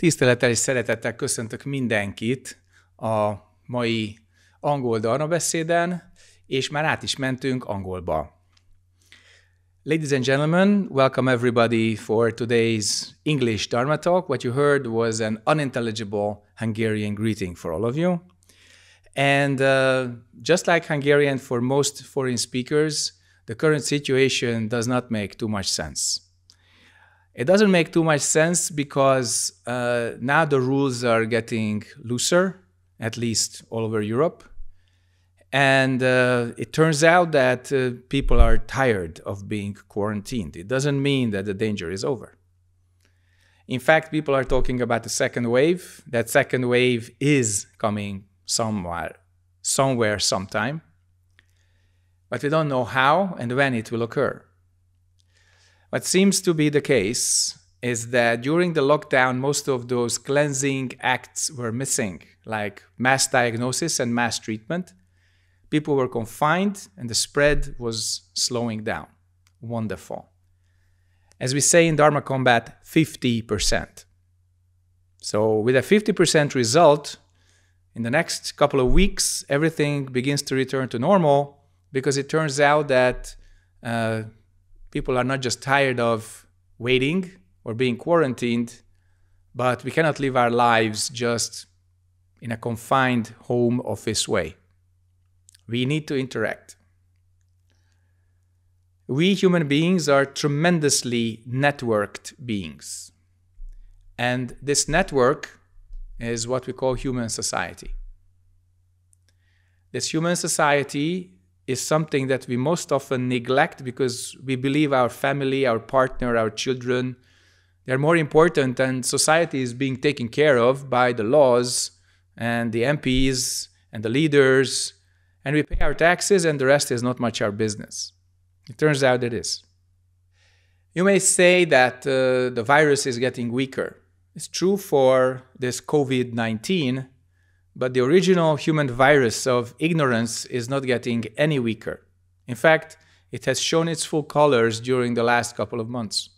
Tisztelettel és szeretettel köszöntök mindenkit a mai angol darnabeszéden, és már át is mentünk angolba. Ladies and gentlemen, welcome everybody for today's English Dharma talk. What you heard was an unintelligible Hungarian greeting for all of you. And uh, just like Hungarian for most foreign speakers, the current situation does not make too much sense. It doesn't make too much sense because uh, now the rules are getting looser, at least all over Europe. And uh, it turns out that uh, people are tired of being quarantined. It doesn't mean that the danger is over. In fact, people are talking about the second wave. That second wave is coming somewhere, somewhere, sometime. But we don't know how and when it will occur. What seems to be the case is that during the lockdown, most of those cleansing acts were missing, like mass diagnosis and mass treatment. People were confined and the spread was slowing down. Wonderful. As we say in Dharma Combat, 50%. So, with a 50% result, in the next couple of weeks, everything begins to return to normal because it turns out that uh, people are not just tired of waiting or being quarantined, but we cannot live our lives just in a confined home office way. We need to interact. We human beings are tremendously networked beings. And this network is what we call human society. This human society is something that we most often neglect because we believe our family, our partner, our children, they're more important and society is being taken care of by the laws and the MPs and the leaders and we pay our taxes and the rest is not much our business. It turns out it is. You may say that uh, the virus is getting weaker. It's true for this COVID 19, but the original human virus of ignorance is not getting any weaker. In fact, it has shown its full colors during the last couple of months.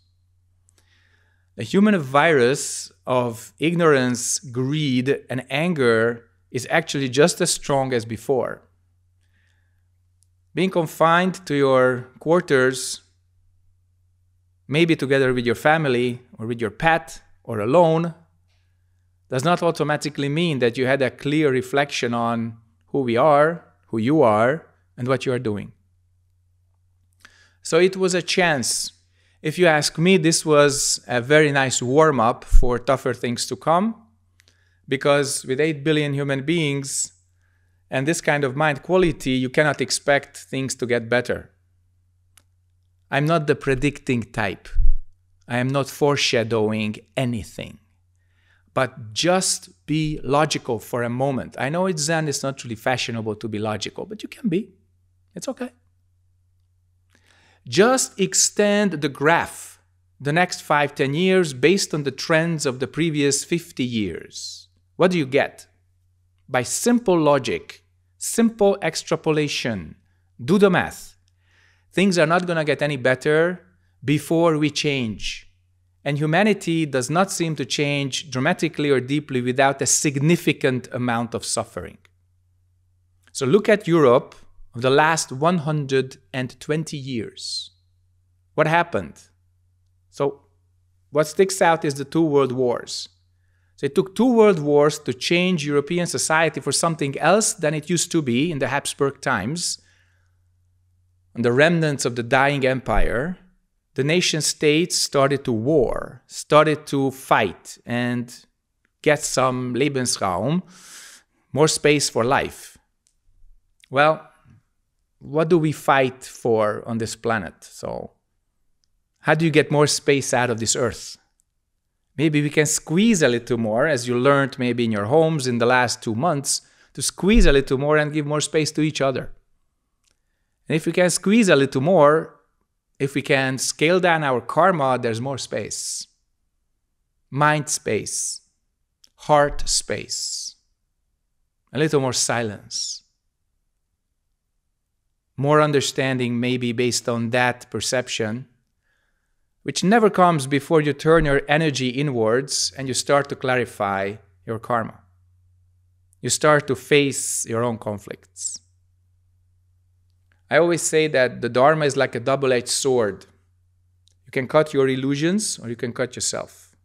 The human virus of ignorance, greed, and anger is actually just as strong as before. Being confined to your quarters, maybe together with your family or with your pet or alone, does not automatically mean that you had a clear reflection on who we are, who you are, and what you are doing. So it was a chance. If you ask me, this was a very nice warm up for tougher things to come, because with 8 billion human beings and this kind of mind quality, you cannot expect things to get better. I'm not the predicting type. I am not foreshadowing anything but just be logical for a moment. I know it's Zen, it's not really fashionable to be logical, but you can be. It's okay. Just extend the graph the next five, ten years based on the trends of the previous 50 years. What do you get? By simple logic, simple extrapolation, do the math. Things are not going to get any better before we change. And humanity does not seem to change dramatically or deeply without a significant amount of suffering. So look at Europe of the last 120 years. What happened? So, what sticks out is the two world wars. So, it took two world wars to change European society for something else than it used to be in the Habsburg times, and the remnants of the dying empire the nation states started to war, started to fight and get some Lebensraum, more space for life. Well, what do we fight for on this planet? So, how do you get more space out of this earth? Maybe we can squeeze a little more, as you learned maybe in your homes in the last two months, to squeeze a little more and give more space to each other. And if we can squeeze a little more, if we can scale down our karma, there's more space. Mind space, heart space, a little more silence, more understanding, maybe based on that perception. which never comes before you turn your energy inwards and you start to clarify your karma. You start to face your own conflicts. I always say that the Dharma is like a double edged sword. You can cut your illusions or you can cut yourself.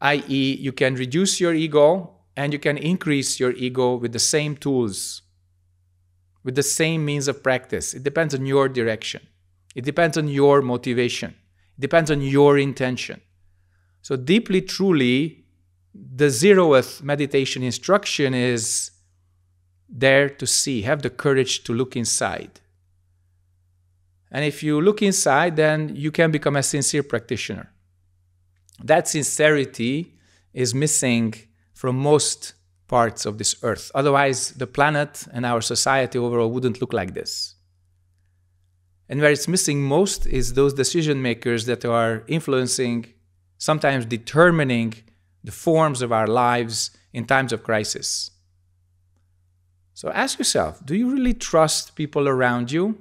I.e., you can reduce your ego and you can increase your ego with the same tools, with the same means of practice. It depends on your direction, it depends on your motivation, it depends on your intention. So, deeply, truly, the zeroth meditation instruction is dare to see, have the courage to look inside. And if you look inside, then you can become a sincere practitioner. That sincerity is missing from most parts of this earth. Otherwise, the planet and our society overall wouldn't look like this. And where it's missing most is those decision makers that are influencing, sometimes determining the forms of our lives in times of crisis. So ask yourself do you really trust people around you?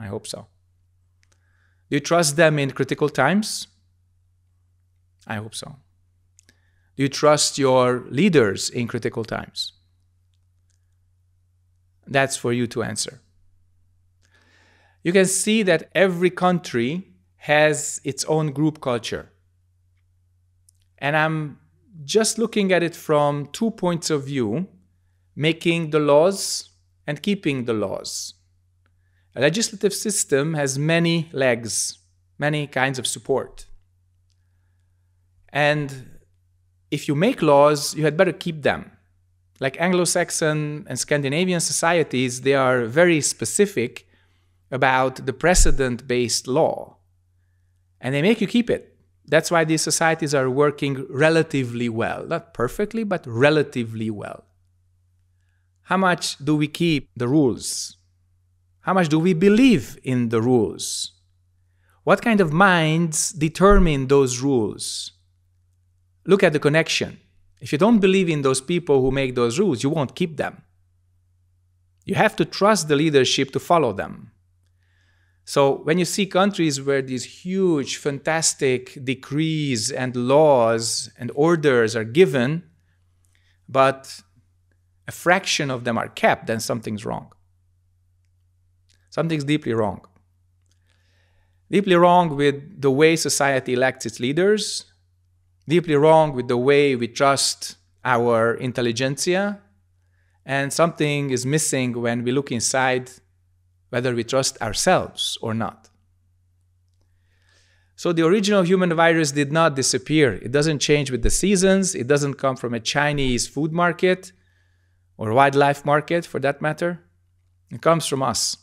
I hope so. Do you trust them in critical times? I hope so. Do you trust your leaders in critical times? That's for you to answer. You can see that every country has its own group culture. And I'm just looking at it from two points of view making the laws and keeping the laws. A legislative system has many legs, many kinds of support. And if you make laws, you had better keep them. Like Anglo Saxon and Scandinavian societies, they are very specific about the precedent based law. And they make you keep it. That's why these societies are working relatively well. Not perfectly, but relatively well. How much do we keep the rules? How much do we believe in the rules? What kind of minds determine those rules? Look at the connection. If you don't believe in those people who make those rules, you won't keep them. You have to trust the leadership to follow them. So when you see countries where these huge, fantastic decrees and laws and orders are given, but a fraction of them are kept, then something's wrong. Something's deeply wrong. Deeply wrong with the way society elects its leaders, deeply wrong with the way we trust our intelligentsia, and something is missing when we look inside whether we trust ourselves or not. So the original human virus did not disappear. It doesn't change with the seasons. It doesn't come from a Chinese food market or wildlife market for that matter. It comes from us.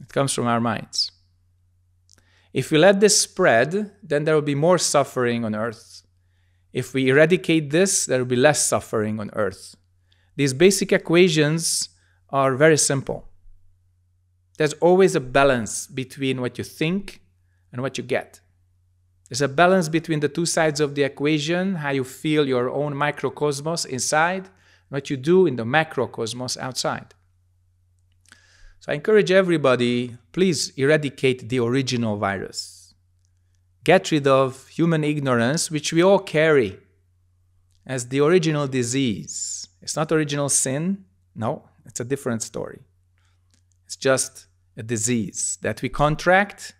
It comes from our minds. If we let this spread, then there will be more suffering on earth. If we eradicate this, there will be less suffering on earth. These basic equations are very simple. There's always a balance between what you think and what you get. There's a balance between the two sides of the equation, how you feel your own microcosmos inside, what you do in the macrocosmos outside. So I encourage everybody, please eradicate the original virus. Get rid of human ignorance, which we all carry as the original disease. It's not original sin. No, it's a different story. It's just a disease that we contract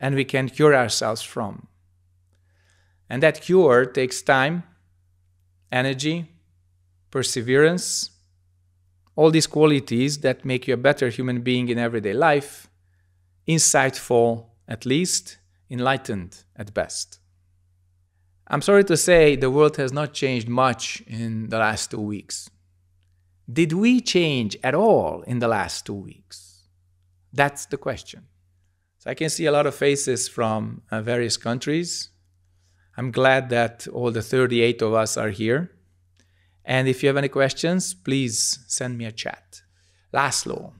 and we can cure ourselves from. And that cure takes time, energy, perseverance, all these qualities that make you a better human being in everyday life, insightful at least, enlightened at best. I'm sorry to say the world has not changed much in the last two weeks. Did we change at all in the last two weeks? That's the question. So I can see a lot of faces from uh, various countries. I'm glad that all the 38 of us are here. And if you have any questions, please send me a chat. Laszlo,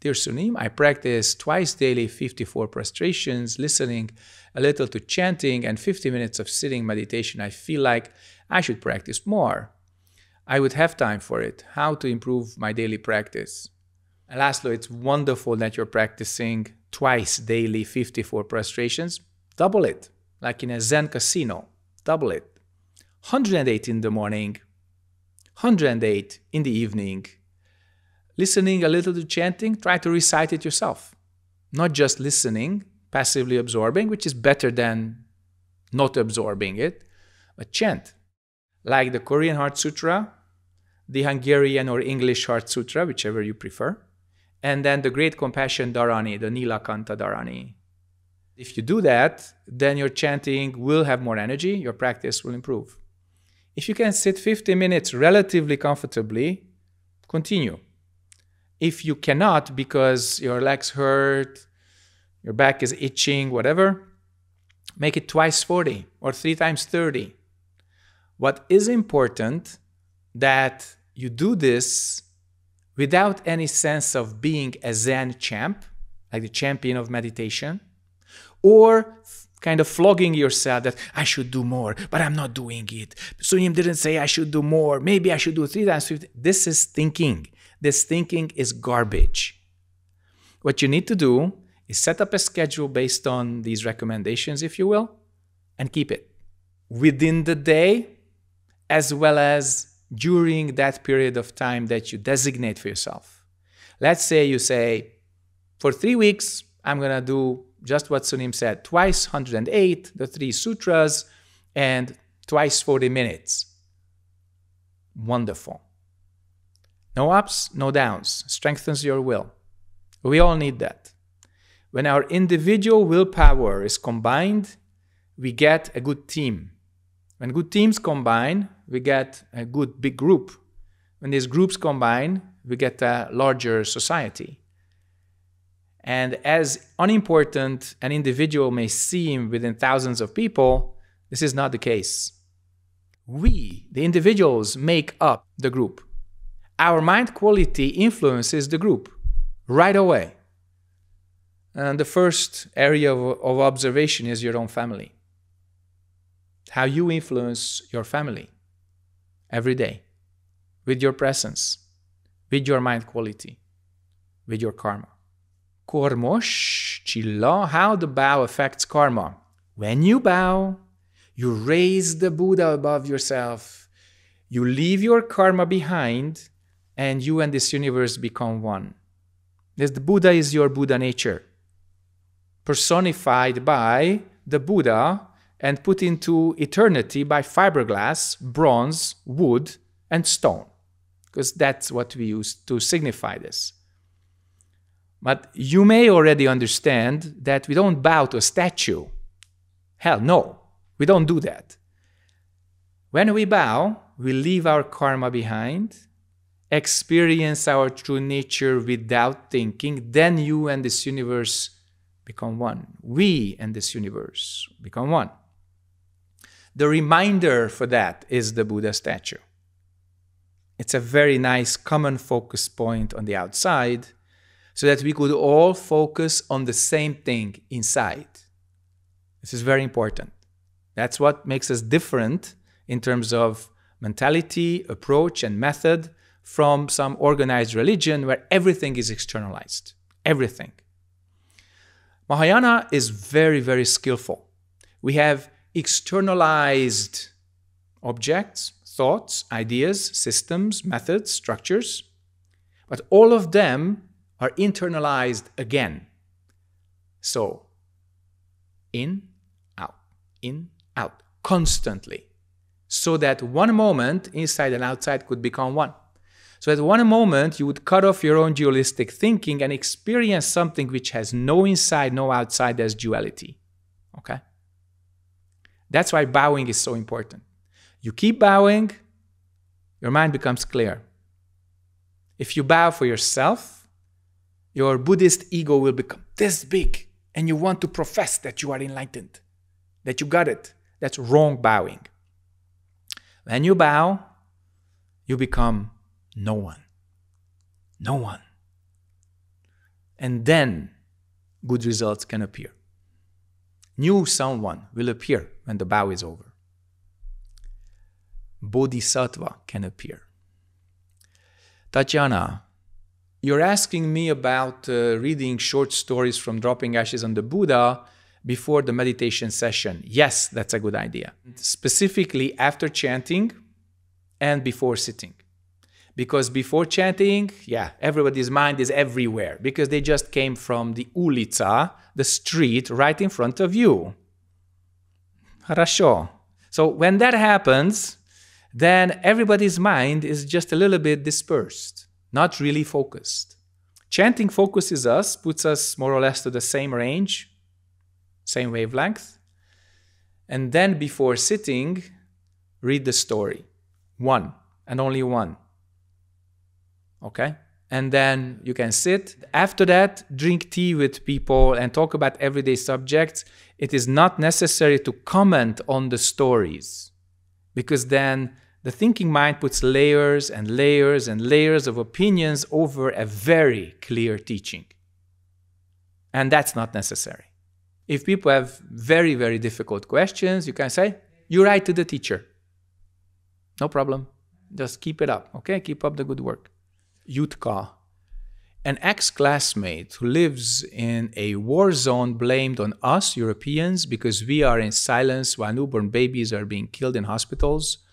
dear Sunim, I practice twice daily 54 prostrations, listening a little to chanting, and 50 minutes of sitting meditation. I feel like I should practice more. I would have time for it. How to improve my daily practice? And it's wonderful that you're practicing twice daily 54 prostrations. double it, like in a Zen casino, double it. 108 in the morning, 108 in the evening. Listening a little to chanting, try to recite it yourself. Not just listening, passively absorbing, which is better than not absorbing it, but chant. Like the Korean Heart Sutra, the Hungarian or English Heart Sutra, whichever you prefer, and then the Great Compassion Dharani, the Nilakanta Dharani. If you do that, then your chanting will have more energy, your practice will improve. If you can sit 50 minutes relatively comfortably, continue. If you cannot because your legs hurt, your back is itching, whatever, make it twice 40 or three times 30. What is important that you do this without any sense of being a Zen champ, like the champion of meditation, or kind of flogging yourself that I should do more, but I'm not doing it. Sunim didn't say I should do more. Maybe I should do three times 50. This is thinking. This thinking is garbage. What you need to do is set up a schedule based on these recommendations, if you will, and keep it within the day as well as during that period of time that you designate for yourself. Let's say you say, for three weeks, I'm going to do just what Sunim said twice 108, the three sutras, and twice 40 minutes. Wonderful. No ups, no downs. Strengthens your will. We all need that. When our individual willpower is combined, we get a good team. When good teams combine, we get a good big group. When these groups combine, we get a larger society. And as unimportant an individual may seem within thousands of people, this is not the case. We, the individuals, make up the group. Our mind quality influences the group right away. And the first area of, of observation is your own family. How you influence your family every day with your presence, with your mind quality, with your karma. Kormos, Chilla, how the bow affects karma. When you bow, you raise the Buddha above yourself. You leave your karma behind, and you and this universe become one. This the Buddha is your Buddha nature, personified by the Buddha and put into eternity by fiberglass, bronze, wood, and stone, because that's what we use to signify this. But you may already understand that we don't bow to a statue. Hell, no, we don't do that. When we bow, we leave our karma behind, experience our true nature without thinking, then you and this universe become one. We and this universe become one. The reminder for that is the Buddha statue. It's a very nice common focus point on the outside so that we could all focus on the same thing inside. This is very important. That's what makes us different in terms of mentality, approach, and method from some organized religion where everything is externalized. Everything. Mahayana is very, very skillful. We have externalized objects, thoughts, ideas, systems, methods, structures, but all of them are internalized again. So, in, out, in, out, constantly. So that one moment, inside and outside, could become one. So at one moment, you would cut off your own dualistic thinking and experience something which has no inside, no outside as duality. Okay? That's why bowing is so important. You keep bowing, your mind becomes clear. If you bow for yourself, your Buddhist ego will become this big and you want to profess that you are enlightened, that you got it. That's wrong bowing. When you bow, you become no one. No one. And then good results can appear. New someone will appear when the bow is over. Bodhisattva can appear. Tatiana, you're asking me about uh, reading short stories from Dropping Ashes on the Buddha before the meditation session. Yes, that's a good idea. Specifically after chanting and before sitting. Because before chanting, yeah, everybody's mind is everywhere because they just came from the ulica, the street right in front of you. Хорошо. So when that happens, then everybody's mind is just a little bit dispersed, not really focused. Chanting focuses us, puts us more or less to the same range, same wavelength. And then before sitting, read the story. One and only one. Okay? And then you can sit. After that, drink tea with people and talk about everyday subjects. It is not necessary to comment on the stories because then the thinking mind puts layers and layers and layers of opinions over a very clear teaching. And that's not necessary. If people have very, very difficult questions, you can say, you write to the teacher. No problem. Just keep it up, okay? Keep up the good work. Yutka, an ex classmate who lives in a war zone, blamed on us Europeans because we are in silence while newborn babies are being killed in hospitals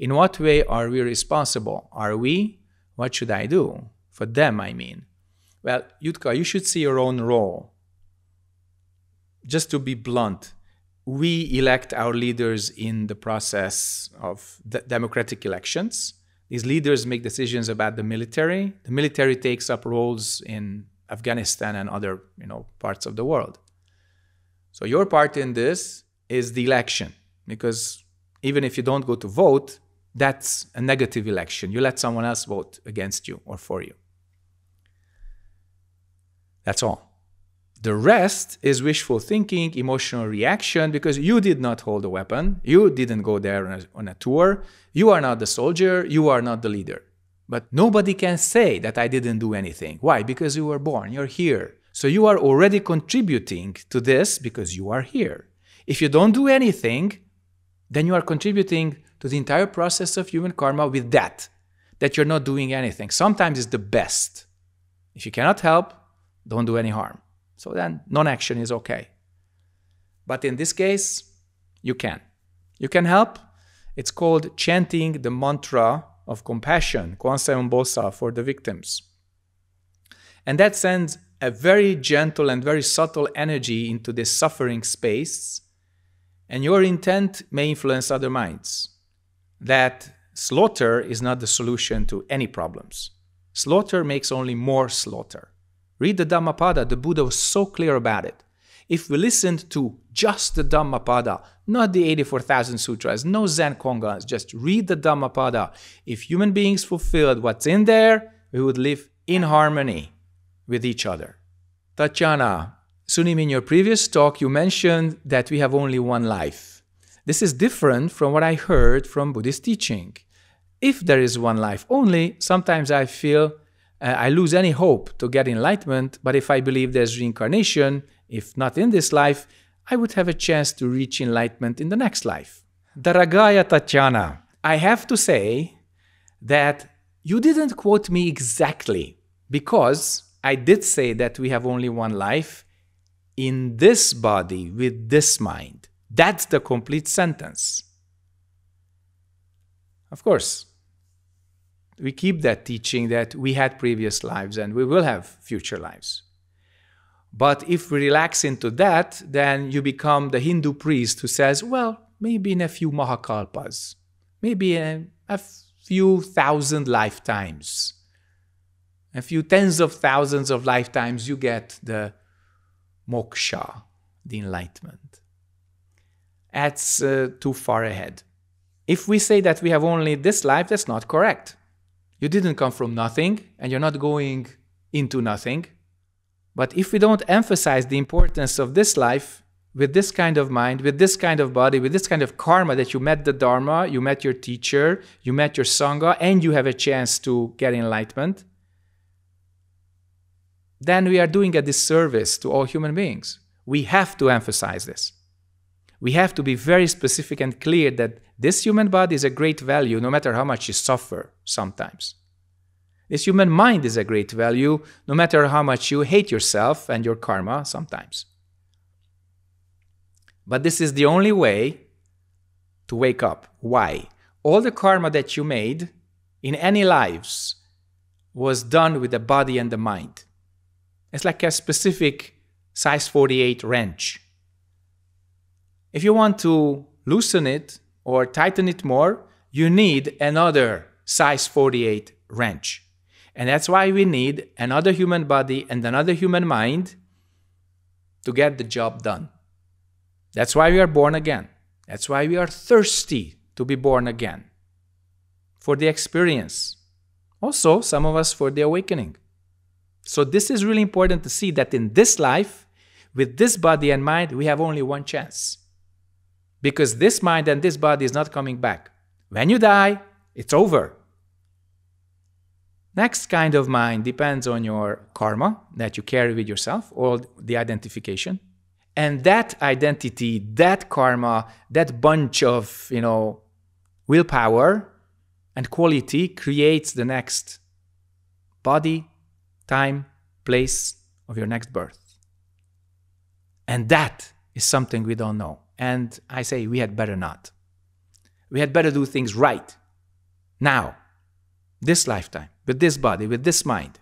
in what way are we responsible? Are we? What should I do? For them, I mean. Well, Yutka, you should see your own role. Just to be blunt, we elect our leaders in the process of democratic elections. These leaders make decisions about the military. The military takes up roles in Afghanistan and other you know, parts of the world. So your part in this is the election, because even if you don't go to vote, that's a negative election. You let someone else vote against you or for you. That's all. The rest is wishful thinking, emotional reaction, because you did not hold a weapon. You didn't go there on a, on a, tour. You are not the soldier. You are not the leader. But nobody can say that I didn't do anything. Why? Because you were born. You're here. So you are already contributing to this because you are here. If you don't do anything, then you are contributing to the entire process of human karma with that, that you're not doing anything. Sometimes it's the best. If you cannot help, don't do any harm. So then non action is okay. But in this case, you can. You can help. It's called chanting the mantra of compassion, Kwanseum Bosal, for the victims. And that sends a very gentle and very subtle energy into this suffering space, and your intent may influence other minds that slaughter is not the solution to any problems. Slaughter makes only more slaughter. Read the Dhammapada, the Buddha was so clear about it. If we listened to just the Dhammapada, not the 84,000 sutras, no Zen Kongans, just read the Dhammapada, if human beings fulfilled what's in there, we would live in harmony with each other. Tatiana, Sunim, in your previous talk, you mentioned that we have only one life. This is different from what I heard from Buddhist teaching. If there is one life only, sometimes I feel uh, I lose any hope to get enlightenment, but if I believe there's reincarnation, if not in this life, I would have a chance to reach enlightenment in the next life. Daragaya Tatiana, I have to say that you didn't quote me exactly because I did say that we have only one life in this body with this mind. That's the complete sentence. Of course, we keep that teaching that we had previous lives and we will have future lives. But if we relax into that, then you become the Hindu priest who says, well, maybe in a few Mahakalpas, maybe in a few thousand lifetimes, a few tens of thousands of lifetimes, you get the moksha, the enlightenment that's uh, too far ahead. If we say that we have only this life, that's not correct. You didn't come from nothing and you're not going into nothing. But if we don't emphasize the importance of this life with this kind of mind, with this kind of body, with this kind of karma that you met the Dharma, you met your teacher, you met your Sangha, and you have a chance to get enlightenment, then we are doing a disservice to all human beings. We have to emphasize this we have to be very specific and clear that this human body is a great value no matter how much you suffer sometimes. This human mind is a great value no matter how much you hate yourself and your karma sometimes. But this is the only way to wake up. Why? All the karma that you made in any lives was done with the body and the mind. It's like a specific size 48 wrench. If you want to loosen it or tighten it more, you need another size 48 wrench. And that's why we need another human body and another human mind to get the job done. That's why we are born again. That's why we are thirsty to be born again for the experience. Also, some of us for the awakening. So, this is really important to see that in this life, with this body and mind, we have only one chance. Because this mind and this body is not coming back. When you die, it's over. Next kind of mind depends on your karma that you carry with yourself or the identification. And that identity, that karma, that bunch of, you know, willpower and quality creates the next body, time, place of your next birth. And that is something we don't know. And I say we had better not. We had better do things right now, this lifetime, with this body, with this mind.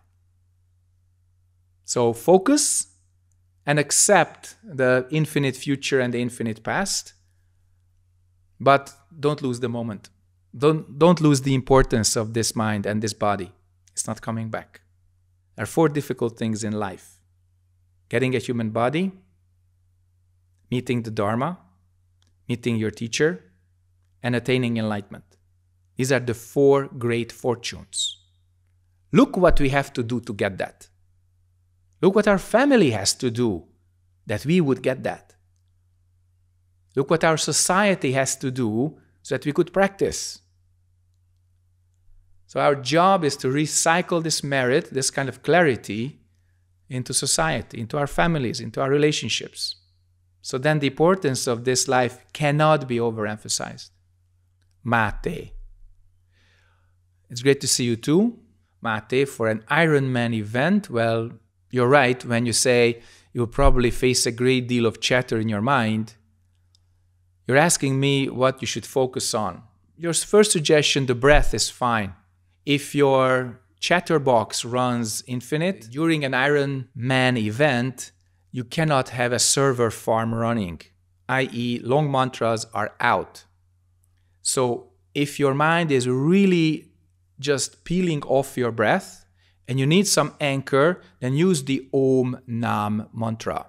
So focus and accept the infinite future and the infinite past, but don't lose the moment. Don't, don't lose the importance of this mind and this body. It's not coming back. There are four difficult things in life getting a human body, meeting the Dharma, meeting your teacher, and attaining enlightenment. These are the four great fortunes. Look what we have to do to get that. Look what our family has to do that we would get that. Look what our society has to do so that we could practice. So, our job is to recycle this merit, this kind of clarity, into society, into our families, into our relationships. So, then the importance of this life cannot be overemphasized. Mate. It's great to see you too, Mate, for an Ironman event. Well, you're right when you say you'll probably face a great deal of chatter in your mind. You're asking me what you should focus on. Your first suggestion, the breath, is fine. If your chatterbox runs infinite during an Ironman event, you cannot have a server farm running, i.e., long mantras are out. So if your mind is really just peeling off your breath and you need some anchor, then use the Om Nam mantra.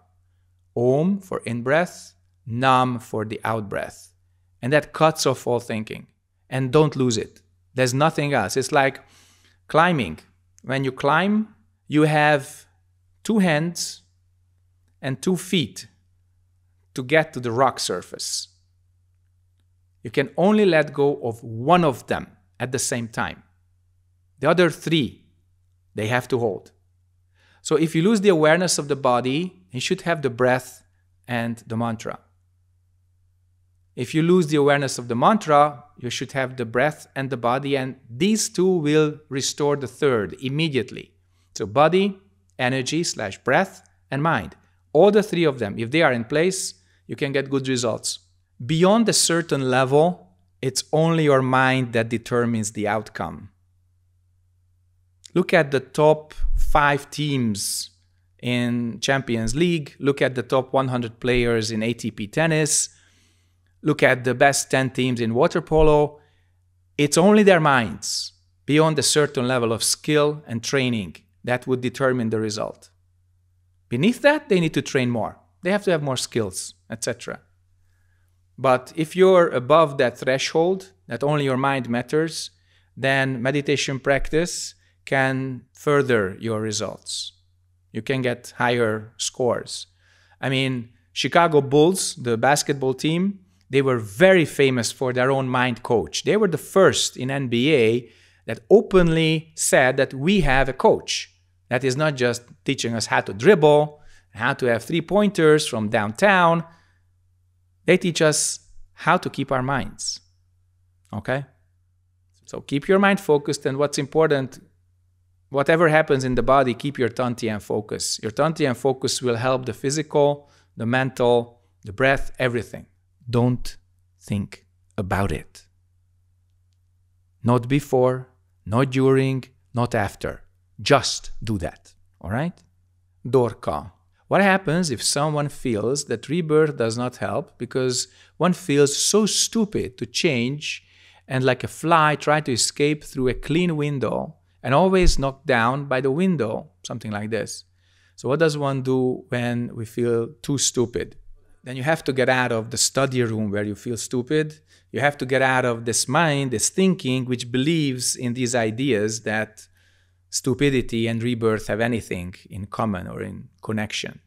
Om for in breath, Nam for the out breath. And that cuts off all thinking. And don't lose it. There's nothing else. It's like climbing. When you climb, you have two hands and two feet to get to the rock surface. You can only let go of one of them at the same time. The other three, they have to hold. So if you lose the awareness of the body, you should have the breath and the mantra. If you lose the awareness of the mantra, you should have the breath and the body, and these two will restore the third immediately. So, body, energy slash breath, and mind. All the three of them, if they are in place, you can get good results. Beyond a certain level, it's only your mind that determines the outcome. Look at the top five teams in Champions League, look at the top 100 players in ATP tennis, look at the best 10 teams in water polo. It's only their minds, beyond a certain level of skill and training, that would determine the result. Beneath that, they need to train more. They have to have more skills, etc. But if you're above that threshold, that only your mind matters, then meditation practice can further your results. You can get higher scores. I mean, Chicago Bulls, the basketball team, they were very famous for their own mind coach. They were the first in NBA that openly said that we have a coach that is not just teaching us how to dribble, how to have three pointers from downtown, they teach us how to keep our minds. Okay? So keep your mind focused, and what's important, whatever happens in the body, keep your tantian focus. Your tantian focus will help the physical, the mental, the breath, everything. Don't think about it. Not before, not during, not after. Just do that. All right? Dorka. What happens if someone feels that rebirth does not help because one feels so stupid to change and like a fly try to escape through a clean window and always knocked down by the window, something like this. So, what does one do when we feel too stupid? Then you have to get out of the study room where you feel stupid. You have to get out of this mind, this thinking, which believes in these ideas that stupidity and rebirth have anything in common or in connection.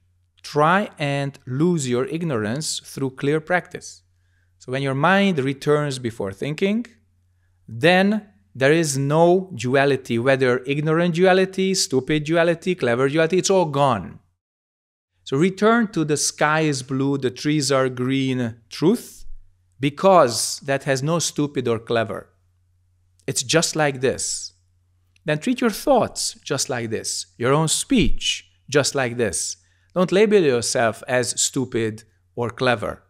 Try and lose your ignorance through clear practice. So, when your mind returns before thinking, then there is no duality, whether ignorant duality, stupid duality, clever duality, it's all gone. So return to the sky is blue, the trees are green truth, because that has no stupid or clever. It's just like this. Then treat your thoughts just like this, your own speech just like this. Don't label yourself as stupid or clever.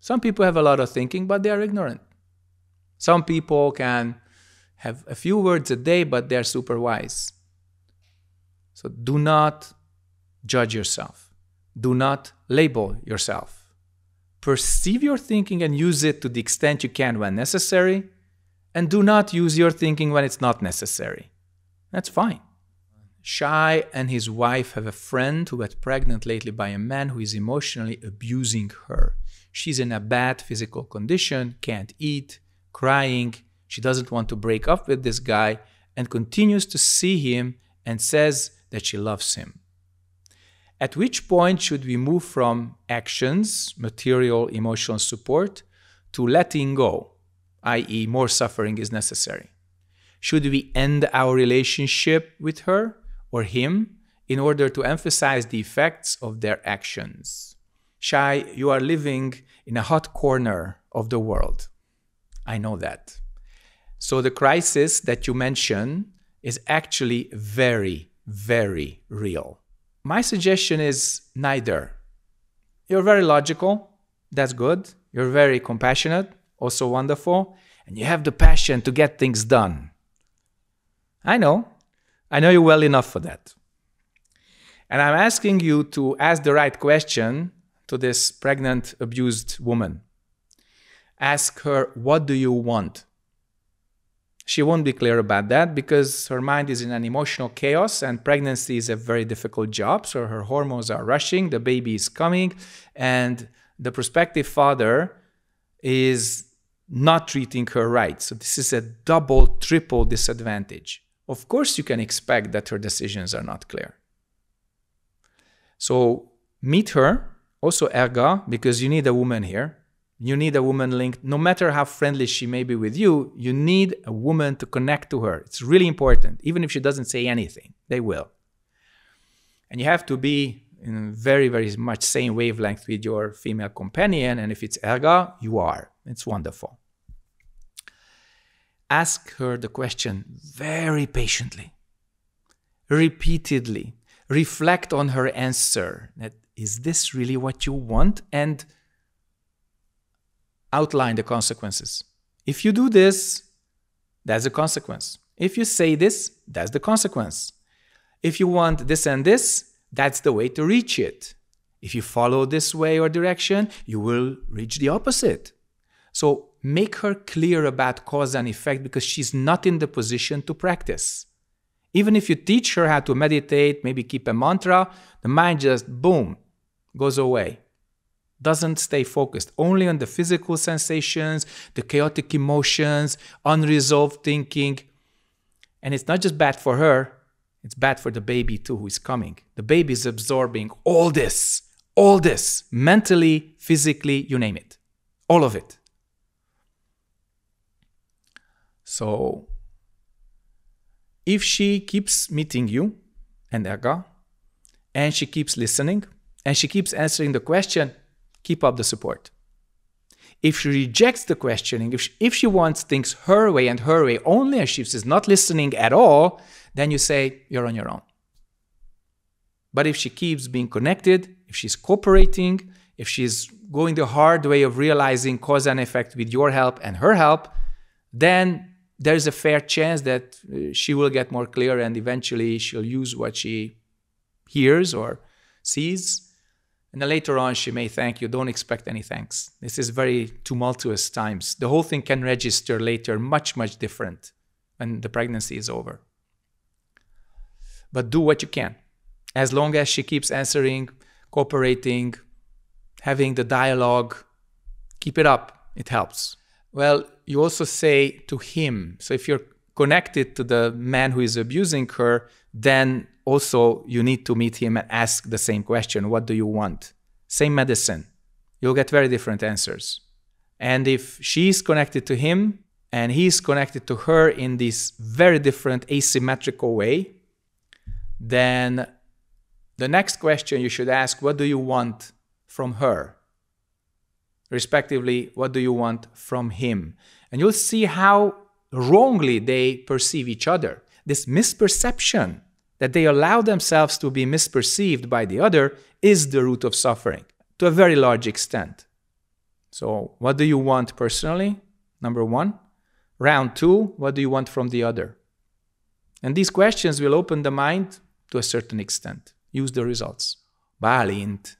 Some people have a lot of thinking, but they are ignorant. Some people can have a few words a day, but they're super wise. So do not judge yourself. Do not label yourself. Perceive your thinking and use it to the extent you can when necessary, and do not use your thinking when it's not necessary. That's fine. Shai and his wife have a friend who got pregnant lately by a man who is emotionally abusing her. She's in a bad physical condition, can't eat, crying. She doesn't want to break up with this guy and continues to see him and says that she loves him. At which point should we move from actions, material, emotional support, to letting go, i.e., more suffering is necessary? Should we end our relationship with her or him in order to emphasize the effects of their actions? Shai, you are living in a hot corner of the world. I know that. So the crisis that you mention is actually very, very real. My suggestion is neither. You're very logical, that's good. You're very compassionate, also wonderful. And you have the passion to get things done. I know. I know you well enough for that. And I'm asking you to ask the right question to this pregnant, abused woman ask her, What do you want? She won't be clear about that because her mind is in an emotional chaos and pregnancy is a very difficult job. So her hormones are rushing, the baby is coming, and the prospective father is not treating her right. So this is a double, triple disadvantage. Of course, you can expect that her decisions are not clear. So meet her, also Erga, because you need a woman here. You need a woman linked. No matter how friendly she may be with you, you need a woman to connect to her. It's really important. Even if she doesn't say anything, they will. And you have to be in very, very much same wavelength with your female companion. And if it's Erga, you are. It's wonderful. Ask her the question very patiently, repeatedly. Reflect on her answer. Is this really what you want? And outline the consequences. If you do this, that's the consequence. If you say this, that's the consequence. If you want this and this, that's the way to reach it. If you follow this way or direction, you will reach the opposite. So make her clear about cause and effect because she's not in the position to practice. Even if you teach her how to meditate, maybe keep a mantra, the mind just boom goes away doesn't stay focused only on the physical sensations, the chaotic emotions, unresolved thinking. And it's not just bad for her, it's bad for the baby too, who is coming. The baby is absorbing all this, all this, mentally, physically, you name it, all of it. So, if she keeps meeting you and Erga, and she keeps listening, and she keeps answering the question, keep up the support. If she rejects the questioning, if she, if she wants things her way and her way only, and she is not listening at all, then you say, You're on your own. But if she keeps being connected, if she's cooperating, if she's going the hard way of realizing cause and effect with your help and her help, then there's a fair chance that uh, she will get more clear and eventually she'll use what she hears or sees. And then later on, she may thank you. Don't expect any thanks. This is very tumultuous times. The whole thing can register later much, much different when the pregnancy is over. But do what you can. As long as she keeps answering, cooperating, having the dialogue, keep it up. It helps. Well, you also say to him. So if you're connected to the man who is abusing her, then also you need to meet him and ask the same question What do you want? Same medicine. You'll get very different answers. And if she's connected to him and he's connected to her in this very different asymmetrical way, then the next question you should ask What do you want from her? Respectively, what do you want from him? And you'll see how wrongly they perceive each other. This misperception that they allow themselves to be misperceived by the other is the root of suffering to a very large extent. So, what do you want personally? Number one. Round two, what do you want from the other? And these questions will open the mind to a certain extent. Use the results. Bálint.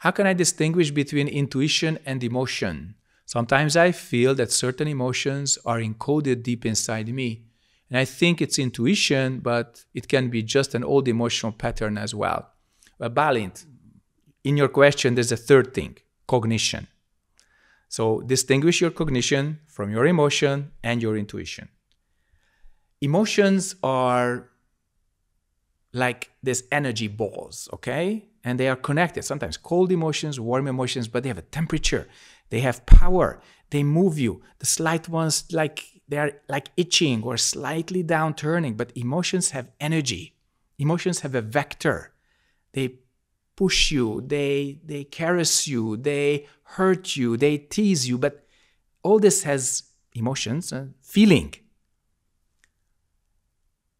How can I distinguish between intuition and emotion? Sometimes I feel that certain emotions are encoded deep inside me. And I think it's intuition, but it can be just an old emotional pattern as well. But Bálint, in your question, there's a third thing cognition. So distinguish your cognition from your emotion and your intuition. Emotions are like these energy balls, okay? And they are connected. Sometimes cold emotions, warm emotions, but they have a temperature. They have power. They move you. The slight ones, like they are like itching or slightly downturning, but emotions have energy. Emotions have a vector. They push you, they they caress you, they hurt you, they tease you, but all this has emotions, and feeling.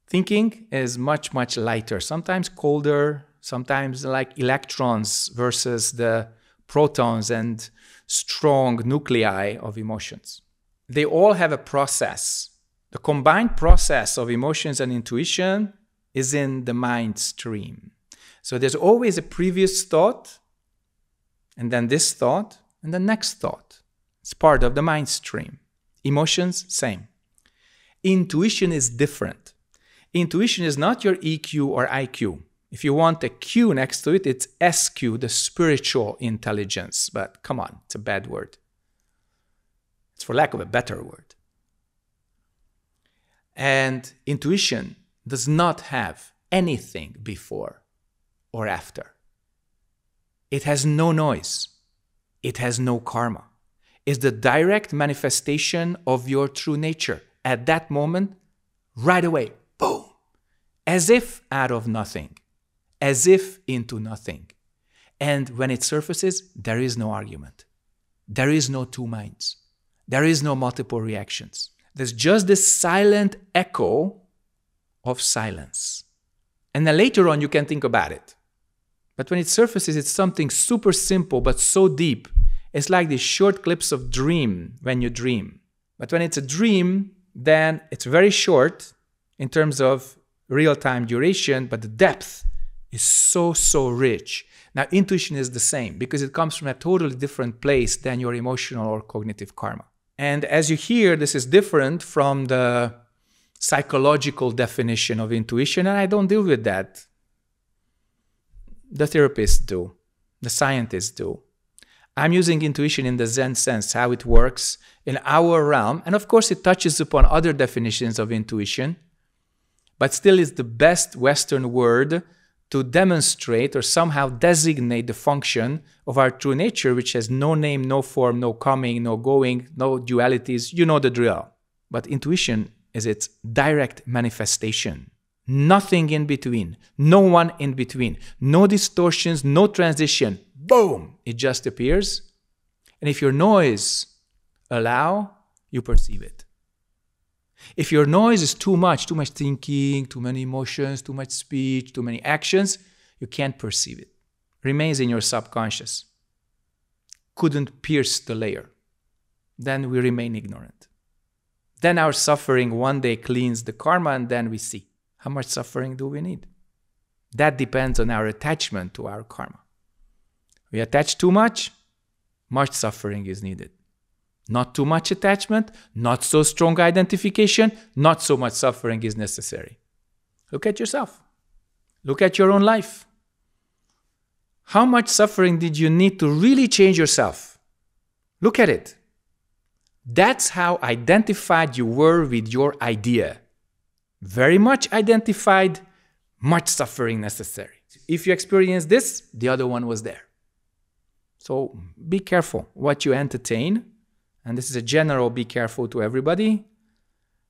Thinking is much much lighter, sometimes colder, sometimes like electrons versus the protons and strong nuclei of emotions. They all have a process. The combined process of emotions and intuition is in the mind stream. So there's always a previous thought, and then this thought, and the next thought. It's part of the mind stream. Emotions, same. Intuition is different. Intuition is not your EQ or IQ. If you want a Q next to it, it's SQ, the spiritual intelligence. But come on, it's a bad word. It's for lack of a better word. And intuition does not have anything before or after. It has no noise. It has no karma. It's the direct manifestation of your true nature at that moment, right away, boom, as if out of nothing as if into nothing. And when it surfaces, there is no argument. There is no two minds. There is no multiple reactions. There's just this silent echo of silence. And then later on, you can think about it. But when it surfaces, it's something super simple but so deep. It's like these short clips of dream when you dream. But when it's a dream, then it's very short in terms of real time duration, but the depth is so, so rich. Now, intuition is the same because it comes from a totally different place than your emotional or cognitive karma. And as you hear, this is different from the psychological definition of intuition, and I don't deal with that. The therapists do, the scientists do. I'm using intuition in the Zen sense, how it works in our realm. And of course, it touches upon other definitions of intuition, but still, it's the best Western word to demonstrate or somehow designate the function of our true nature, which has no name, no form, no coming, no going, no dualities. You know the drill. But intuition is its direct manifestation. Nothing in between, no one in between, no distortions, no transition. Boom! It just appears. And if your noise allow, you perceive it. If your noise is too much, too much thinking, too many emotions, too much speech, too many actions, you can't perceive it. remains in your subconscious, couldn't pierce the layer, then we remain ignorant. Then our suffering one day cleans the karma, and then we see how much suffering do we need. That depends on our attachment to our karma. We attach too much, much suffering is needed. Not too much attachment, not so strong identification, not so much suffering is necessary. Look at yourself. Look at your own life. How much suffering did you need to really change yourself? Look at it. That's how identified you were with your idea. Very much identified, much suffering necessary. If you experience this, the other one was there. So be careful what you entertain. And this is a general be careful to everybody.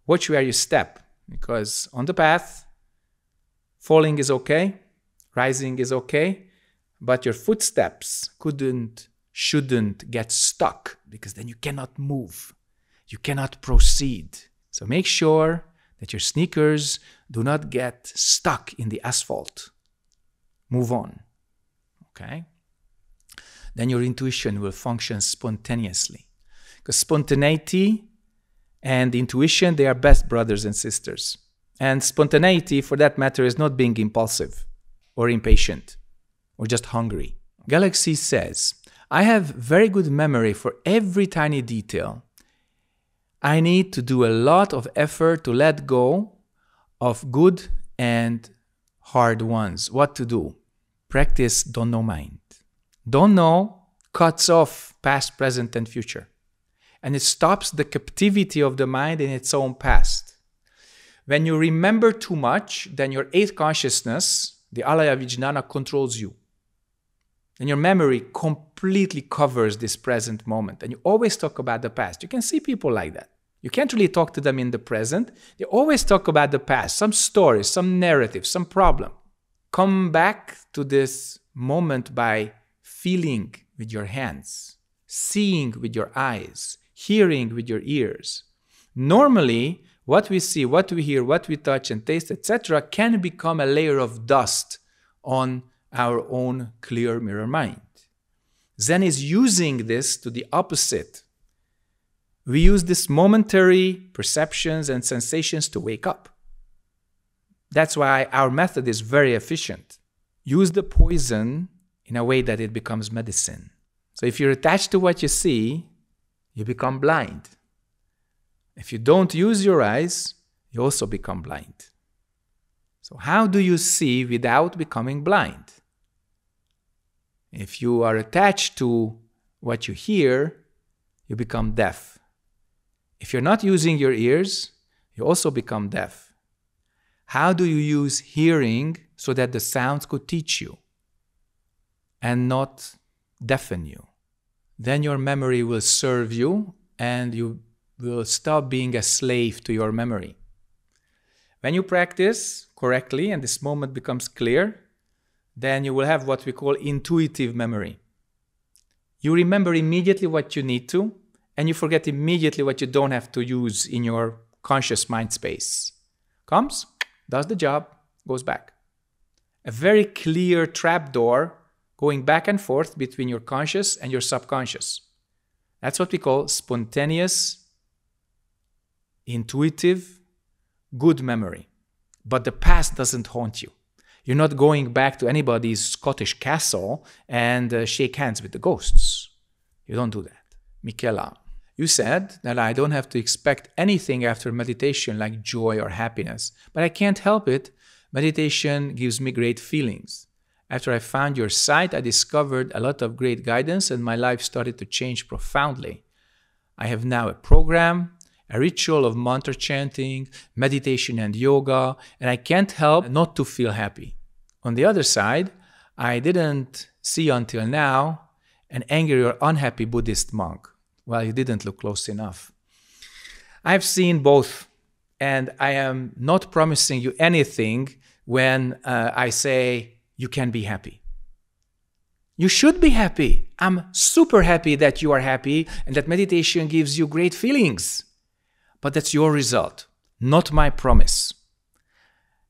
Watch where you step, because on the path, falling is okay, rising is okay, but your footsteps couldn't shouldn't get stuck because then you cannot move. You cannot proceed. So make sure that your sneakers do not get stuck in the asphalt. Move on. Okay? Then your intuition will function spontaneously. Spontaneity and intuition, they are best brothers and sisters. And spontaneity, for that matter, is not being impulsive or impatient or just hungry. Galaxy says, I have very good memory for every tiny detail. I need to do a lot of effort to let go of good and hard ones. What to do? Practice don't know mind. Don't know cuts off past, present, and future. And it stops the captivity of the mind in its own past. When you remember too much, then your eighth consciousness, the alaya vijnana, controls you. And your memory completely covers this present moment. And you always talk about the past. You can see people like that. You can't really talk to them in the present. They always talk about the past, some story, some narrative, some problem. Come back to this moment by feeling with your hands, seeing with your eyes, hearing with your ears. Normally, what we see, what we hear, what we touch and taste, etc., can become a layer of dust on our own clear mirror mind. Zen is using this to the opposite. We use these momentary perceptions and sensations to wake up. That's why our method is very efficient. Use the poison in a way that it becomes medicine. So if you're attached to what you see, you become blind. If you don't use your eyes, you also become blind. So, how do you see without becoming blind? If you are attached to what you hear, you become deaf. If you're not using your ears, you also become deaf. How do you use hearing so that the sounds could teach you and not deafen you? Then your memory will serve you and you will stop being a slave to your memory. When you practice correctly and this moment becomes clear, then you will have what we call intuitive memory. You remember immediately what you need to, and you forget immediately what you don't have to use in your conscious mind space. Comes, does the job, goes back. A very clear trapdoor going back and forth between your conscious and your subconscious. That's what we call spontaneous, intuitive, good memory. But the past doesn't haunt you. You're not going back to anybody's Scottish castle and uh, shake hands with the ghosts. You don't do that. Michela, you said that I don't have to expect anything after meditation like joy or happiness, but I can't help it. Meditation gives me great feelings. After I found your site, I discovered a lot of great guidance and my life started to change profoundly. I have now a program, a ritual of mantra chanting, meditation, and yoga, and I can't help not to feel happy. On the other side, I didn't see until now an angry or unhappy Buddhist monk. Well, you didn't look close enough. I've seen both, and I am not promising you anything when uh, I say you can be happy. You should be happy. I'm super happy that you are happy and that meditation gives you great feelings. But that's your result, not my promise.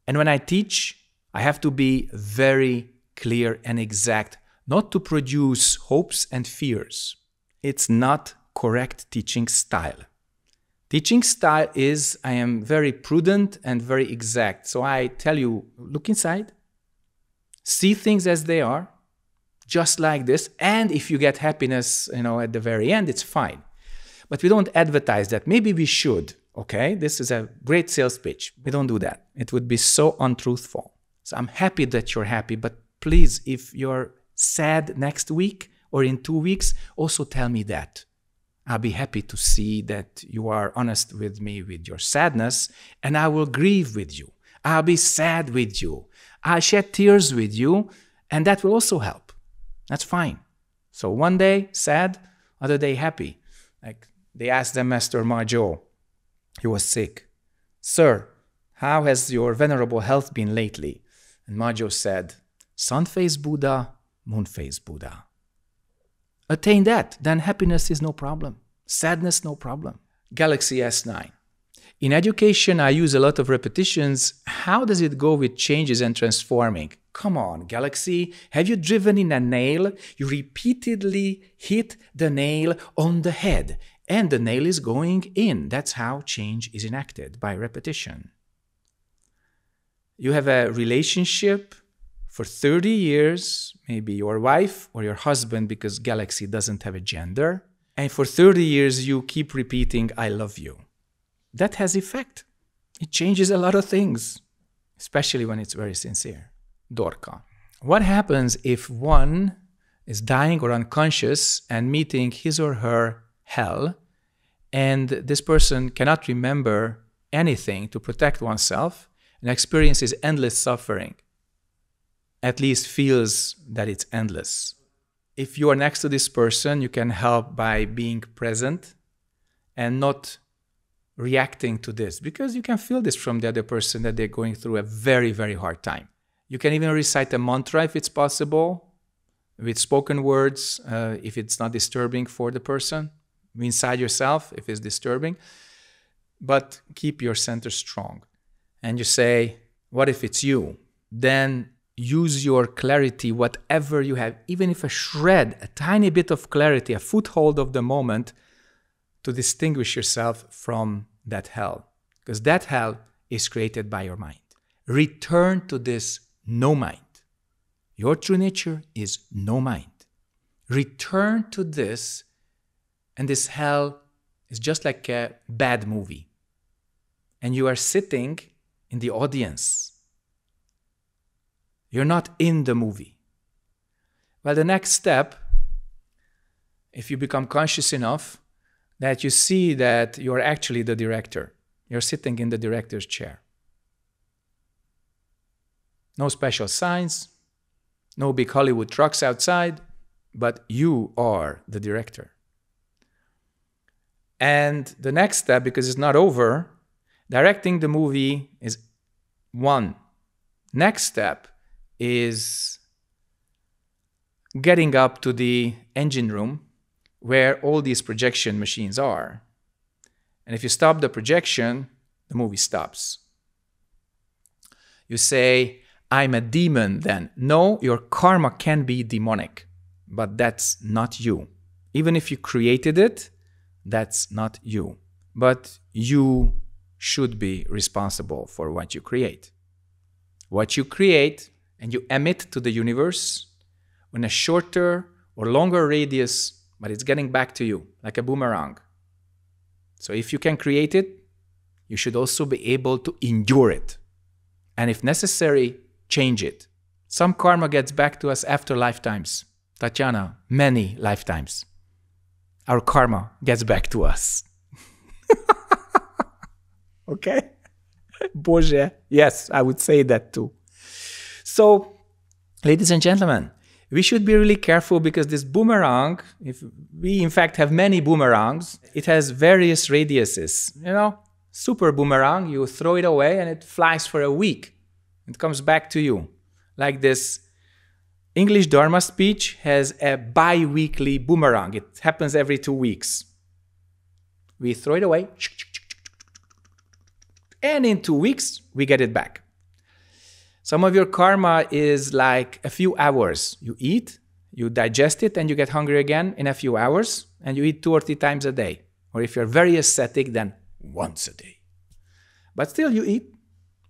And when I teach, I have to be very clear and exact not to produce hopes and fears. It's not correct teaching style. Teaching style is I am very prudent and very exact. So I tell you, look inside, see things as they are, just like this. And if you get happiness, you know, at the very end, it's fine. But we don't advertise that. Maybe we should. Okay, this is a great sales pitch. We don't do that. It would be so untruthful. So I'm happy that you're happy, but please, if you're sad next week or in two weeks, also tell me that. I'll be happy to see that you are honest with me with your sadness, and I will grieve with you. I'll be sad with you. I'll shed tears with you, and that will also help. That's fine. So one day sad, other day happy. Like they asked the Master Majo, he was sick. Sir, how has your venerable health been lately? And Majo said, Sun face Buddha, moon face Buddha. Attain that, then happiness is no problem. Sadness, no problem. Galaxy S9. In education, I use a lot of repetitions. How does it go with changes and transforming? Come on, Galaxy, have you driven in a nail? You repeatedly hit the nail on the head, and the nail is going in. That's how change is enacted by repetition. You have a relationship for 30 years, maybe your wife or your husband, because Galaxy doesn't have a gender, and for 30 years you keep repeating, I love you. That has effect. It changes a lot of things, especially when it's very sincere. Dorka. What happens if one is dying or unconscious and meeting his or her hell, and this person cannot remember anything to protect oneself and experiences endless suffering? at least feels that it's endless. If you are next to this person, you can help by being present and not reacting to this because you can feel this from the other person that they're going through a very, very hard time. You can even recite a mantra if it's possible with spoken words, uh, if it's not disturbing for the person, inside yourself, if it's disturbing. But keep your center strong. And you say, What if it's you? Then use your clarity, whatever you have, even if a shred, a tiny bit of clarity, a foothold of the moment, to distinguish yourself from that hell. Because that hell is created by your mind. Return to this no mind. Your true nature is no mind. Return to this, and this hell is just like a bad movie. And you are sitting in the audience you're not in the movie. Well, the next step, if you become conscious enough that you see that you're actually the director, you're sitting in the director's chair. No special signs, no big Hollywood trucks outside, but you are the director. And the next step, because it's not over, directing the movie is one. Next step is getting up to the engine room where all these projection machines are. And if you stop the projection, the movie stops. You say, I'm a demon then. No, your karma can be demonic, but that's not you. Even if you created it, that's not you. But you should be responsible for what you create. What you create and you emit to the universe in a shorter or longer radius, but it's getting back to you like a boomerang. So if you can create it, you should also be able to endure it. And if necessary, change it. Some karma gets back to us after lifetimes. Tatiana, many lifetimes. Our karma gets back to us. okay? Boże. Yes, I would say that too. So, ladies and gentlemen, we should be really careful because this boomerang, if we in fact have many boomerangs, it has various radiuses. You know, super boomerang, you throw it away and it flies for a week. It comes back to you. Like this English Dharma speech has a bi weekly boomerang, it happens every two weeks. We throw it away, and in two weeks, we get it back. Some of your karma is like a few hours. You eat you digest it and you get hungry again in a few hours and you eat two or three times a day. Or if you're very ascetic, then once a day. But still, you eat.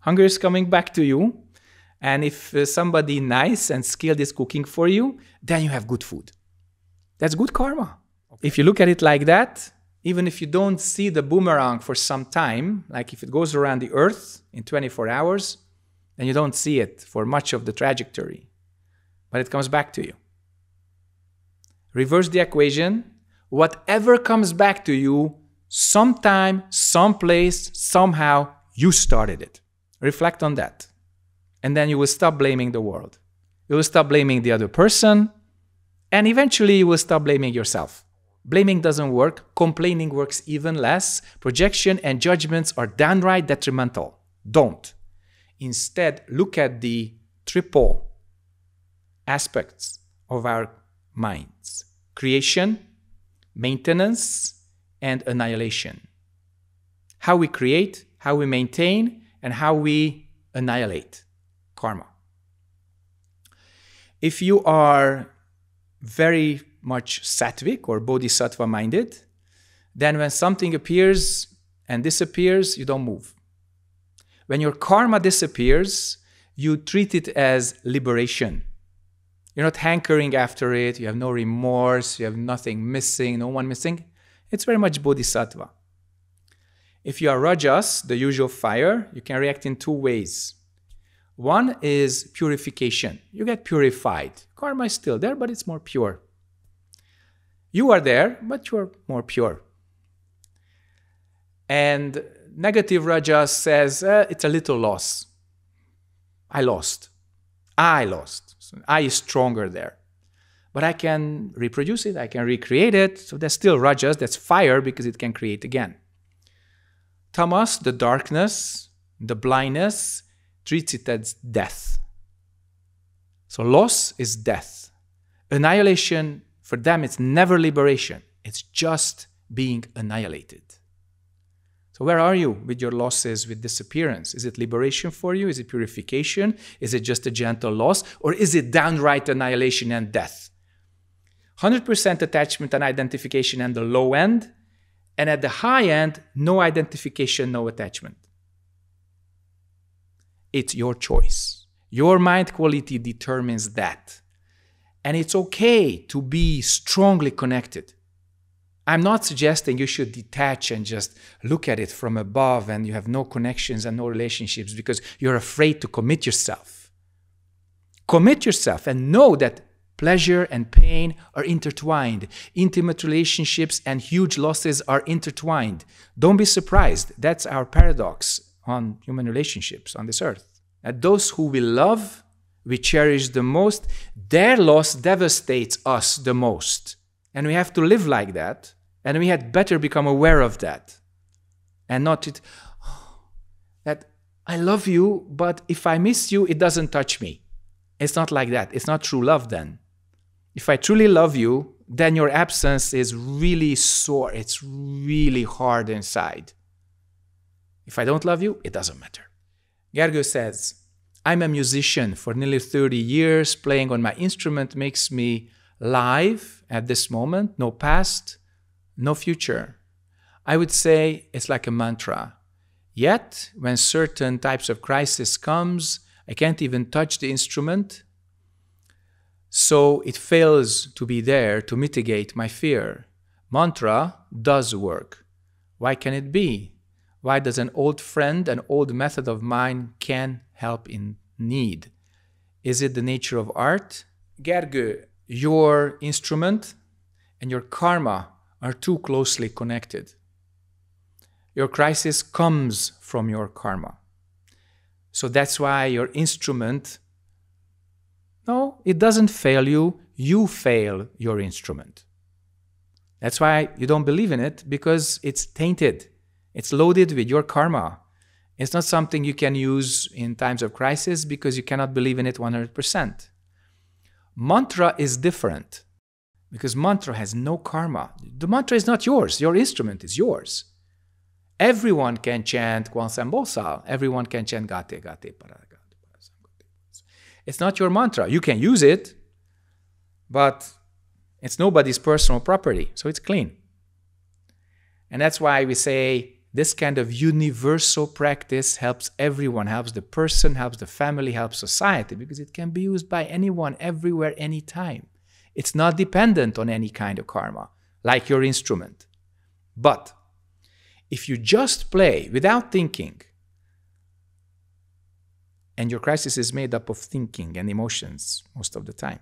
Hunger is coming back to you. And if uh, somebody nice and skilled is cooking for you, then you have good food. That's good karma. Okay. If you look at it like that, even if you don't see the boomerang for some time, like if it goes around the earth in 24 hours, then you don't see it for much of the trajectory. But it comes back to you. Reverse the equation. Whatever comes back to you, sometime, someplace, somehow, you started it. Reflect on that. And then you will stop blaming the world. You will stop blaming the other person. And eventually you will stop blaming yourself. Blaming doesn't work. Complaining works even less. Projection and judgments are downright detrimental. Don't. Instead, look at the triple aspects of our minds creation, maintenance, and annihilation. How we create, how we maintain, and how we annihilate karma. If you are very much sattvic or bodhisattva minded, then when something appears and disappears, you don't move. When your karma disappears, you treat it as liberation. You're not hankering after it, you have no remorse, you have nothing missing, no one missing. It's very much bodhisattva. If you are rajas, the usual fire, you can react in two ways. One is purification. You get purified. Karma is still there, but it's more pure. You are there, but you're more pure. And negative rajas says uh, it's a little loss. I lost. I lost. So I is stronger there. But I can reproduce it, I can recreate it. So there's still rajas, that's fire because it can create again. Tamas, the darkness, the blindness, treats it as death. So loss is death. Annihilation, for them, it's never liberation, it's just being annihilated. So, where are you with your losses, with disappearance? Is it liberation for you? Is it purification? Is it just a gentle loss? Or is it downright annihilation and death? 100% attachment and identification and the low end, and at the high end, no identification, no attachment. It's your choice. Your mind quality determines that. And it's okay to be strongly connected. I'm not suggesting you should detach and just look at it from above and you have no connections and no relationships because you're afraid to commit yourself. Commit yourself and know that pleasure and pain are intertwined. Intimate relationships and huge losses are intertwined. Don't be surprised. That's our paradox on human relationships on this earth. That those who we love, we cherish the most, their loss devastates us the most. And we have to live like that. And we had better become aware of that. And not it, oh, that I love you, but if I miss you, it doesn't touch me. It's not like that. It's not true love then. If I truly love you, then your absence is really sore. It's really hard inside. If I don't love you, it doesn't matter. Gergő says, I'm a musician for nearly 30 years. Playing on my instrument makes me live at this moment, no past, no future. I would say it's like a mantra. Yet, when certain types of crisis comes, I can't even touch the instrument. So it fails to be there to mitigate my fear. Mantra does work. Why can it be? Why does an old friend, an old method of mine can help in need? Is it the nature of art? Gergő, your instrument and your karma are too closely connected. Your crisis comes from your karma. So that's why your instrument, no, it doesn't fail you, you fail your instrument. That's why you don't believe in it because it's tainted. It's loaded with your karma. It's not something you can use in times of crisis because you cannot believe in it 100%. Mantra is different because mantra has no karma. The mantra is not yours, your instrument is yours. Everyone can chant Kwanseum Bosal. Everyone can chant Gate Gate It's not your mantra. You can use it, but it's nobody's personal property, so it's clean. And that's why we say this kind of universal practice helps everyone, helps the person, helps the family, helps society, because it can be used by anyone, everywhere, anytime. It's not dependent on any kind of karma, like your instrument. But if you just play without thinking, and your crisis is made up of thinking and emotions most of the time,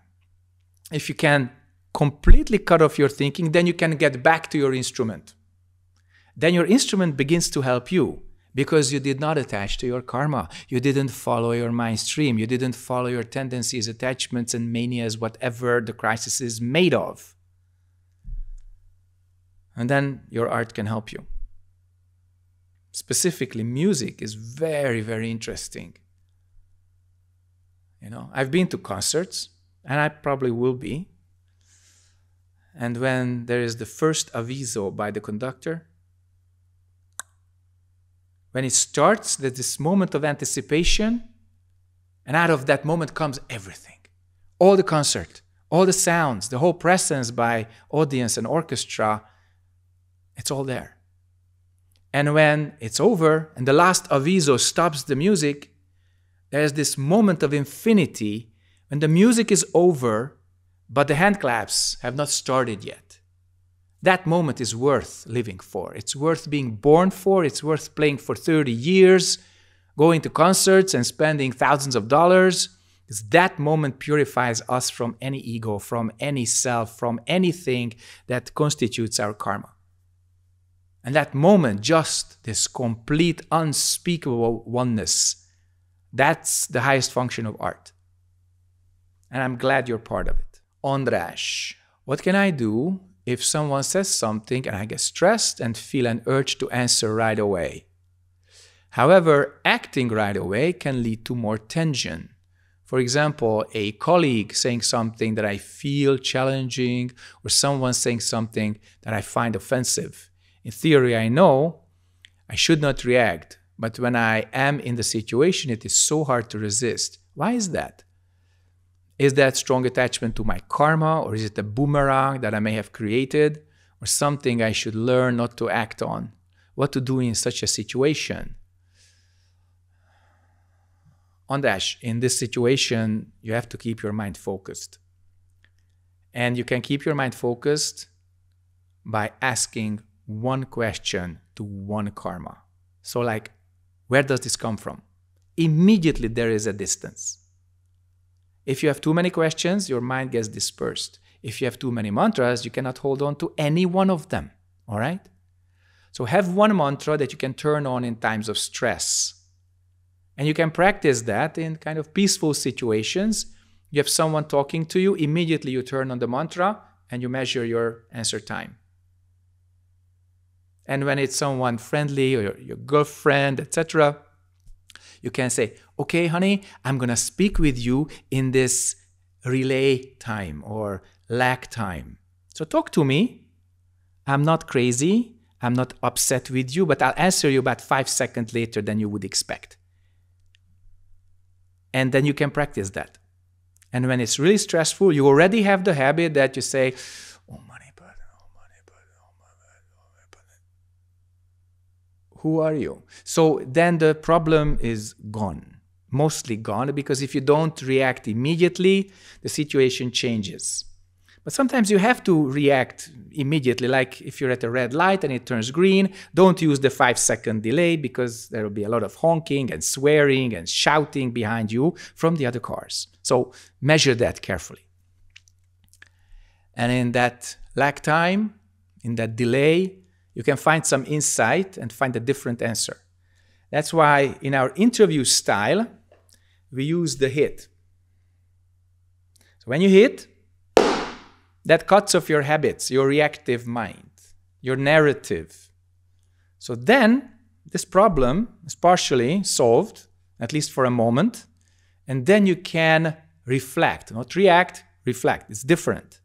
if you can completely cut off your thinking, then you can get back to your instrument. Then your instrument begins to help you because you did not attach to your karma. You didn't follow your mind stream. You didn't follow your tendencies, attachments, and manias, whatever the crisis is made of. And then your art can help you. Specifically, music is very, very interesting. You know, I've been to concerts, and I probably will be. And when there is the first aviso by the conductor, when it starts, there's this moment of anticipation, and out of that moment comes everything all the concert, all the sounds, the whole presence by audience and orchestra, it's all there. And when it's over and the last aviso stops the music, there's this moment of infinity when the music is over, but the hand claps have not started yet. That moment is worth living for. It's worth being born for. It's worth playing for 30 years, going to concerts and spending thousands of dollars. Because that moment purifies us from any ego, from any self, from anything that constitutes our karma. And that moment, just this complete, unspeakable oneness, that's the highest function of art. And I'm glad you're part of it. András, what can I do if someone says something and I get stressed and feel an urge to answer right away. However, acting right away can lead to more tension. For example, a colleague saying something that I feel challenging or someone saying something that I find offensive. In theory, I know I should not react, but when I am in the situation, it is so hard to resist. Why is that? Is that strong attachment to my karma, or is it a boomerang that I may have created, or something I should learn not to act on? What to do in such a situation? András, in this situation, you have to keep your mind focused. And you can keep your mind focused by asking one question to one karma. So, like, where does this come from? Immediately there is a distance. If you have too many questions, your mind gets dispersed. If you have too many mantras, you cannot hold on to any one of them. All right? So have one mantra that you can turn on in times of stress. And you can practice that in kind of peaceful situations. You have someone talking to you, immediately you turn on the mantra and you measure your answer time. And when it's someone friendly or your, your girlfriend, etc., you can say, okay, honey, I'm going to speak with you in this relay time or lag time. So talk to me. I'm not crazy. I'm not upset with you, but I'll answer you about five seconds later than you would expect. And then you can practice that. And when it's really stressful, you already have the habit that you say, oh, oh, oh, who are you? So then the problem is gone, mostly gone, because if you don't react immediately, the situation changes. But sometimes you have to react immediately, like if you're at a red light and it turns green, don't use the five second delay because there will be a lot of honking and swearing and shouting behind you from the other cars. So measure that carefully. And in that lag time, in that delay, you can find some insight and find a different answer. That's why in our interview style, we use the hit. So when you hit, that cuts off your habits, your reactive mind, your narrative. So then this problem is partially solved, at least for a moment, and then you can reflect, not react, reflect. It's different.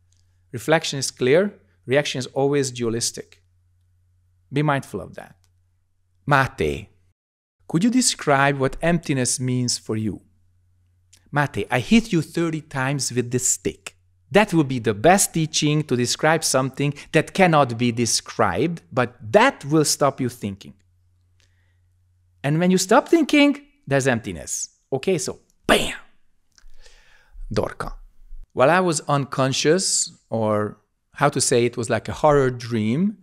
Reflection is clear, reaction is always dualistic. Be mindful of that. Mate, could you describe what emptiness means for you? Mate, I hit you 30 times with this stick. That will be the best teaching to describe something that cannot be described, but that will stop you thinking. And when you stop thinking, there's emptiness. Okay, so bam! Dorka. While I was unconscious, or how to say it was like a horror dream,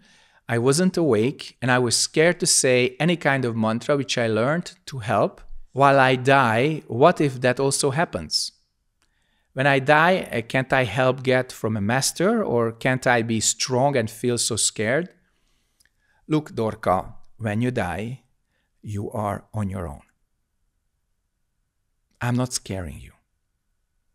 I wasn't awake and I was scared to say any kind of mantra which I learned to help. While I die, what if that also happens? When I die, uh, can't I help get from a master or can't I be strong and feel so scared? Look, Dorka, when you die, you are on your own. I'm not scaring you.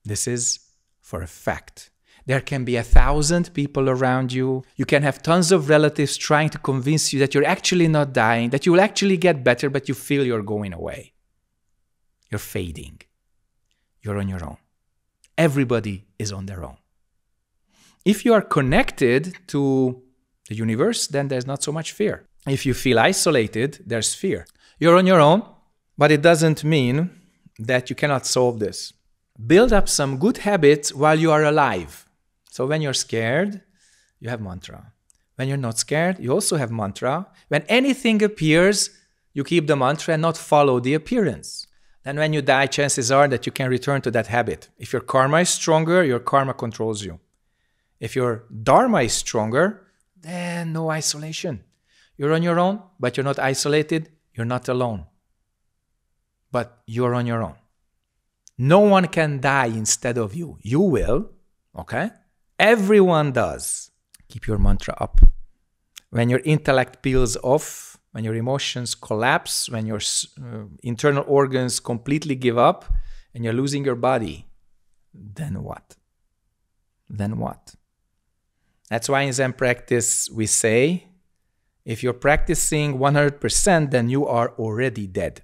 This is for a fact. There can be a thousand people around you. You can have tons of relatives trying to convince you that you're actually not dying, that you will actually get better, but you feel you're going away. You're fading. You're on your own. Everybody is on their own. If you are connected to the universe, then there's not so much fear. If you feel isolated, there's fear. You're on your own, but it doesn't mean that you cannot solve this. Build up some good habits while you are alive. So when you're scared, you have mantra. When you're not scared, you also have mantra. When anything appears, you keep the mantra and not follow the appearance. Then when you die, chances are that you can return to that habit. If your karma is stronger, your karma controls you. If your dharma is stronger, then no isolation. You're on your own, but you're not isolated. You're not alone. But you're on your own. No one can die instead of you. You will, okay? Everyone does. Keep your mantra up. When your intellect peels off, when your emotions collapse, when your uh, internal organs completely give up, and you're losing your body, then what? Then what? That's why in Zen practice we say if you're practicing 100%, then you are already dead.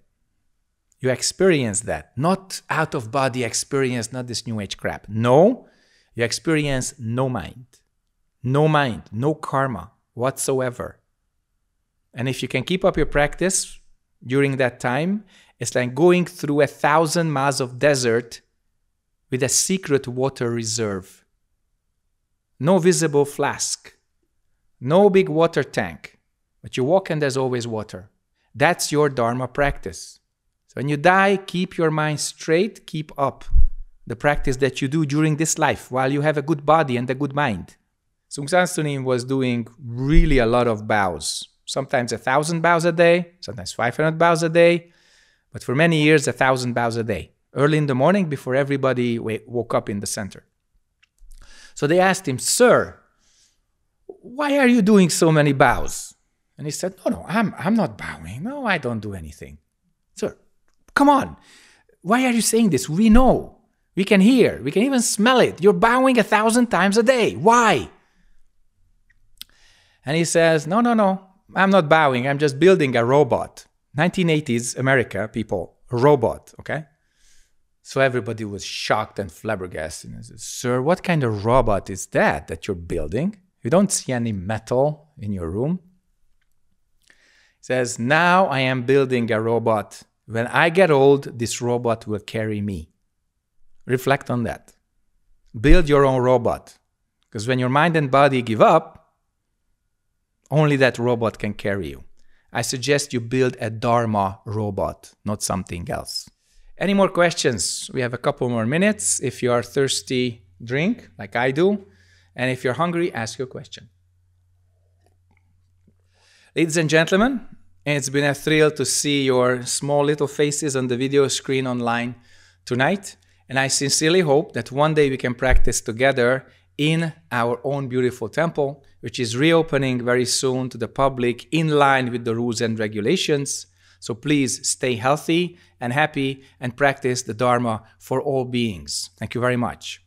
You experience that, not out of body experience, not this new age crap. No, you experience no mind, no mind, no karma whatsoever. And if you can keep up your practice during that time, it's like going through a thousand miles of desert with a secret water reserve. No visible flask, no big water tank, but you walk and there's always water. That's your Dharma practice. So when you die, keep your mind straight, keep up the practice that you do during this life while you have a good body and a good mind. Seung Sahn Sunim was doing really a lot of bows, sometimes a thousand bows a day, sometimes 500 bows a day, but for many years, a thousand bows a day, early in the morning before everybody woke up in the center. So they asked him, Sir, why are you doing so many bows? And he said, No, no, I'm, I'm not bowing. No, I don't do anything. Sir, come on. Why are you saying this? We know. We can hear, we can even smell it. You're bowing a thousand times a day. Why? And he says, No, no, no, I'm not bowing. I'm just building a robot. 1980s America, people, robot, okay? So everybody was shocked and flabbergasted. And said, Sir, what kind of robot is that that you're building? You don't see any metal in your room. He says, Now I am building a robot. When I get old, this robot will carry me. Reflect on that. Build your own robot. Because when your mind and body give up, only that robot can carry you. I suggest you build a Dharma robot, not something else. Any more questions? We have a couple more minutes. If you are thirsty, drink like I do. And if you're hungry, ask your question. Ladies and gentlemen, it's been a thrill to see your small little faces on the video screen online tonight. And I sincerely hope that one day we can practice together in our own beautiful temple, which is reopening very soon to the public in line with the rules and regulations. So please stay healthy and happy and practice the Dharma for all beings. Thank you very much.